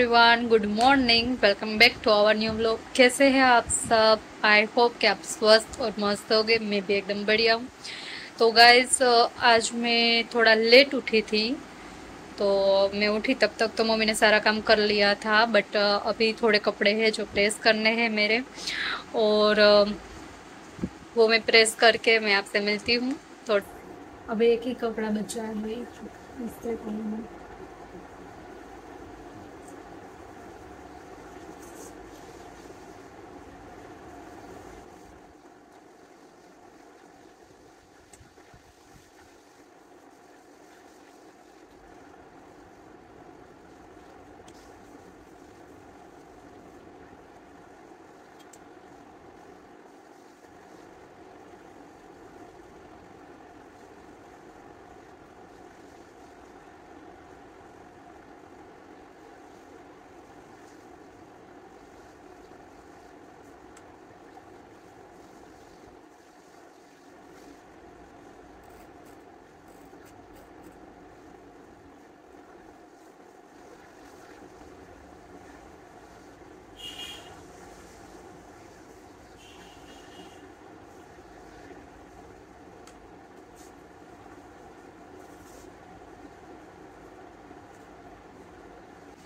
Everyone good morning welcome back to our new vlog कैसे हैं आप सब? आई होप कि आप स्वस्थ और मस्त होगे। मैं भी एकदम बढ़िया हूँ। तो गाइज़ आज मैं थोड़ा लेट उठी थी। तो मैं उठी तब तक तो मम्मी ने सारा काम कर लिया था बट अभी थोड़े कपड़े हैं जो प्रेस करने हैं मेरे। और, वो मैं प्रेस करके मैं आपसे मिलती हूँ। तो अब एक ही कपड़ा बचा है।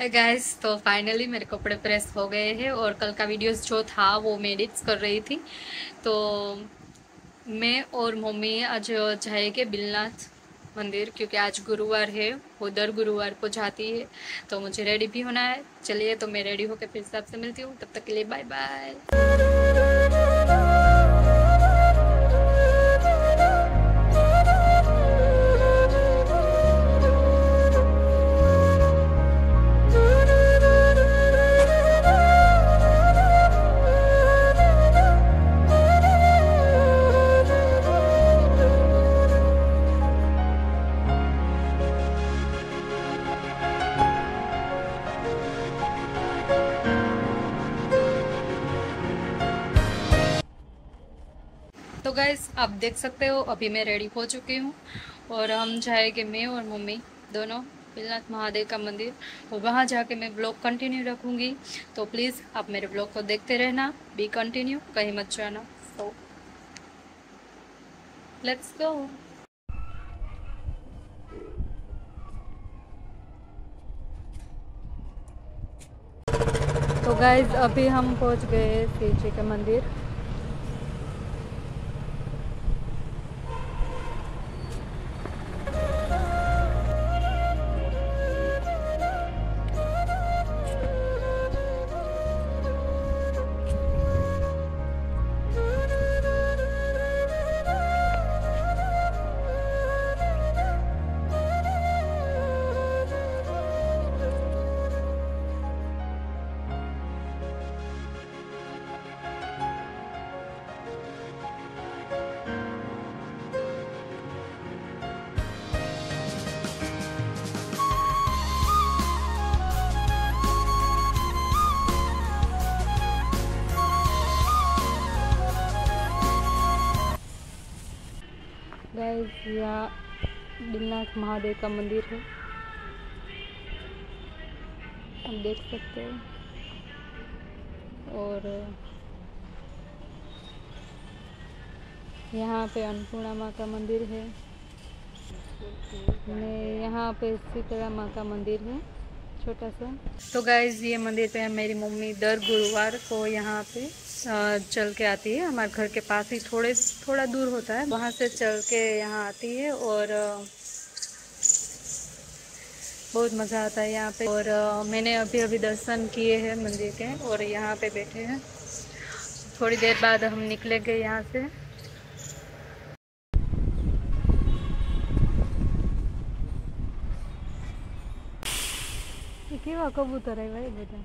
गाइस तो फाइनली मेरे कपड़े प्रेस हो गए हैं और कल का वीडियोस जो था वो मैं एडिट्स कर रही थी। तो मैं और मम्मी आज जाएँगे बिलनाथ मंदिर क्योंकि आज गुरुवार है, वो दर गुरुवार को जाती है। तो मुझे रेडी भी होना है। चलिए तो मैं रेडी होकर फिर से आपसे मिलती हूँ। तब तक के लिए बाय बाय गैस आप देख सकते हो, अभी मैं रेडी हो चुकी हूँ। और हम जाएँगे, मैं और मम्मी दोनों बिलनाथ महादेव का मंदिर। और वहाँ जाके मैं ब्लॉग कंटिन्यू रखूँगी। तो प्लीज़ आप मेरे ब्लॉग को देखते रहना बी कंटिन्यू कहीं मत जाना। तो लेट्स गो तो गाइज़ अभी हम पहुँच गए शिव जी के मंदिर। यहाँ दिलनाथ महादेव का मंदिर है। आप देख सकते हैं। और, यहाँ पे अन्नपूर्णा माँ का मंदिर है। यहाँ पे शीतला माँ का मंदिर है। छोटा सा। तो गाइज़ ये मंदिर पे मेरी मम्मी दर गुरुवार को यहाँ पे चल के आती है। हमारे घर के पास ही थोड़े, थोड़ा दूर होता है। वहाँ से चल के यहाँ आती है और बहुत मज़ा आता है यहाँ पे। और मैंने अभी अभी दर्शन किए हैं मंदिर के और यहाँ पे बैठे हैं। थोड़ी देर बाद हम निकलेंगे यहाँ से। કેવા કબૂતર આવ્યા એ બધા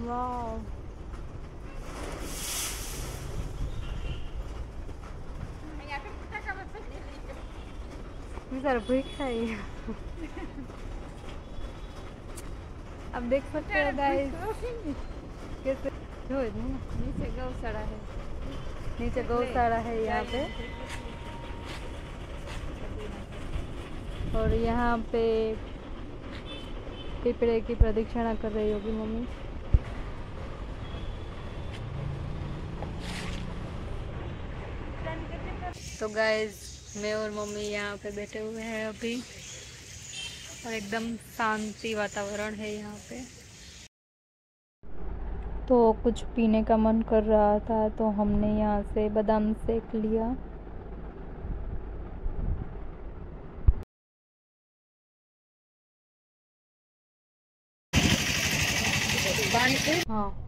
વાવ सर भूख खाई? अब देख सकते हो गाइस कैसे? हो नीचे गौशाला है। नीचे गौशाला है यहाँ पे। और यहाँ पे पिपड़े की प्रदक्षिणा कर रही होगी मम्मी। तो गाइज़ मैं और मम्मी यहाँ पे बैठे हुए हैं अभी। और एकदम शांति वातावरण है यहाँ पे। तो कुछ पीने का मन कर रहा था तो हमने यहाँ से बादाम सेक लिया। हाँ।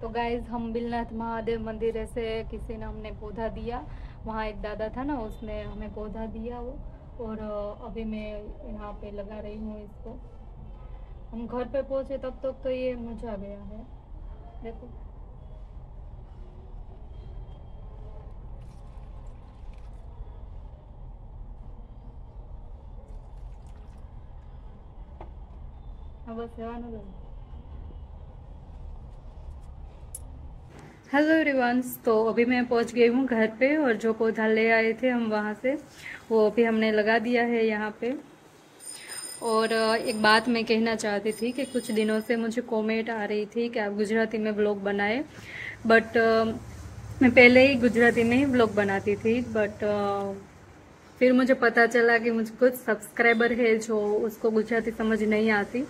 तो गाइज़ हम बिलनाथ महादेव मंदिर ऐसे किसी ने हमने पौधा दिया। वहाँ एक दादा था ना उसने हमें पौधा दिया वो। और अभी मैं यहाँ पे लगा रही हूँ इसको। हम घर पे पहुँचे तब तक तो, ये मुझा गया है। देखो। बस हेलो एवरीवंस तो अभी मैं पहुँच गई हूँ घर पे और जो पौधा ले आए थे हम वहाँ से, वो अभी हमने लगा दिया है यहाँ पे। और एक बात मैं कहना चाहती थी कि कुछ दिनों से मुझे कमेंट आ रही थी कि आप गुजराती में ब्लॉग बनाए। बट मैं पहले ही गुजराती में ही ब्लॉग बनाती थी बट फिर मुझे पता चला कि मुझे कुछ सब्सक्राइबर है जो उसको गुजराती समझ नहीं आती।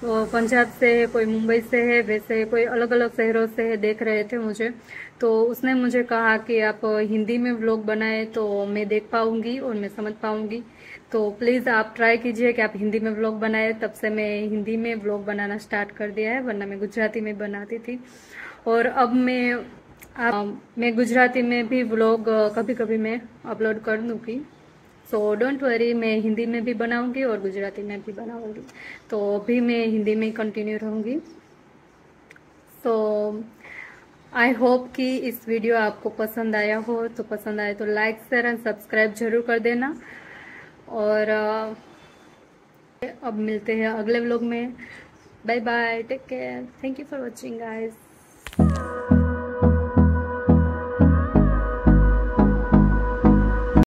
तो पंजाब से है कोई मुंबई से है वैसे कोई अलग अलग शहरों से है देख रहे थे मुझे। तो उसने मुझे कहा कि आप हिंदी में व्लॉग बनाए तो मैं देख पाऊँगी और मैं समझ पाऊँगी। तो प्लीज़ आप ट्राई कीजिए कि आप हिंदी में व्लॉग बनाए। तब से मैं हिंदी में व्लॉग बनाना स्टार्ट कर दिया है वरना मैं गुजराती में बनाती थी। और अब मैं आ, मैं गुजराती में भी व्लॉग कभी कभी मैं अपलोड कर दूँगी। सो डोंट वरी मैं हिंदी में भी बनाऊँगी और गुजराती में भी बनाऊँगी। तो अभी मैं हिंदी में कंटिन्यू रहूँगी। सो आई होप कि इस वीडियो आपको पसंद आया हो। तो पसंद आए तो लाइक शेयर एंड सब्सक्राइब ज़रूर कर देना। और अब मिलते हैं अगले व्लॉग में। Bye bye take care thank you for watching guys